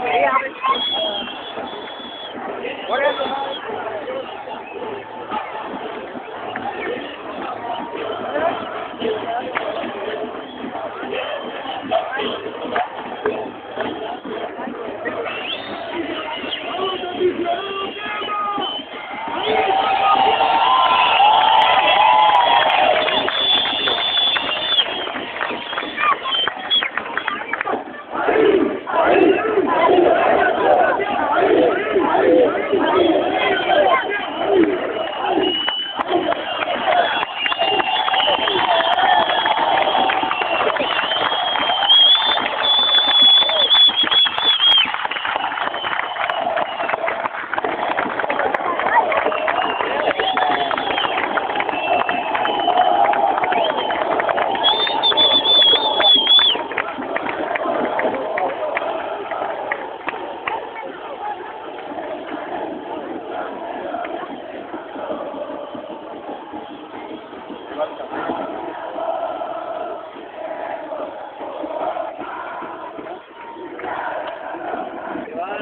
mình nghĩ không?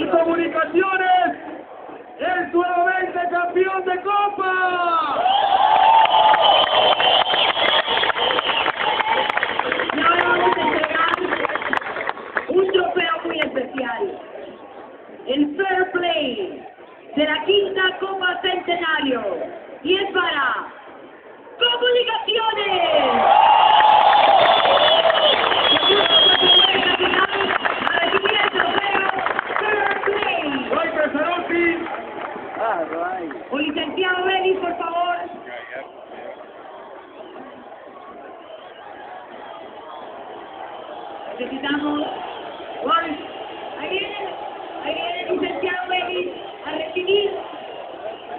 Y Comunicaciones es nuevamente campeón de Copa. Y ahora vamos a entregar un trofeo muy especial. El Fair Play de la quinta Copa Centenario. Y es para Comunicaciones. A recibir el trofeo Fair Play. Ray Pesarotti, Ah, right. O licenciado Belis, por favor. Necesitamos. Juan, ahí viene, ahí viene el licenciado Belis a recibir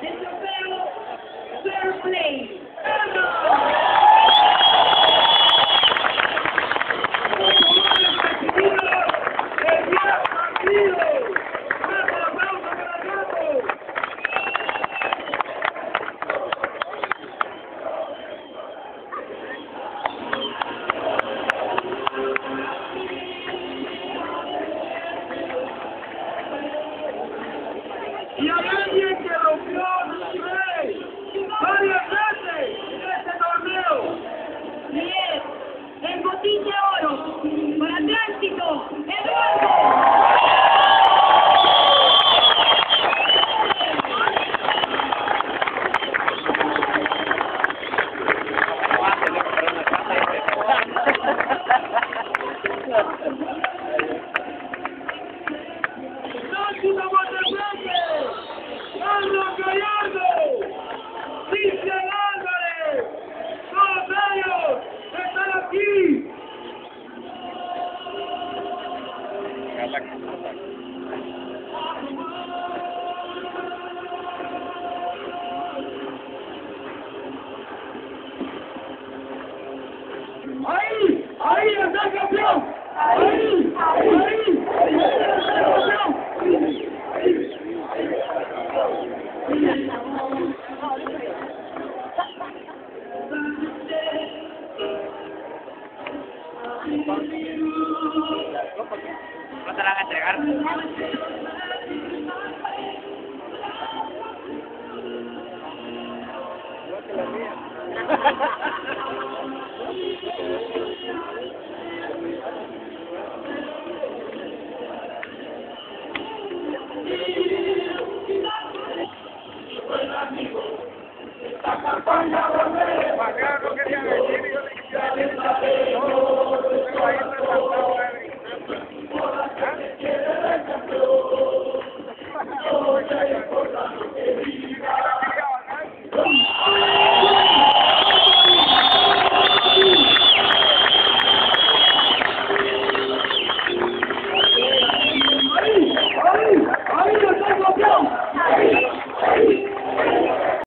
el trofeo Fair Play. Y hay alguien que rompió el rey varias veces en este torneo. Es el botín de oro para Atlántico, Eduardo. Náutico No, que.